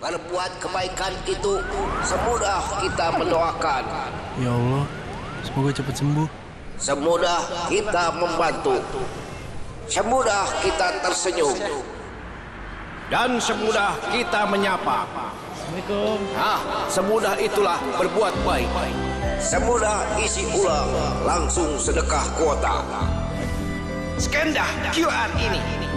Berbuat kebaikan itu semudah kita mendoakan. Ya Allah, semoga cepat sembuh. Semudah kita membantu. Semudah kita tersenyum. Dan semudah kita menyapa. Assalamualaikum. Nah, semudah itulah berbuat baik. Semudah isi ulang, langsung sedekah kuota. Scan dah QR ini.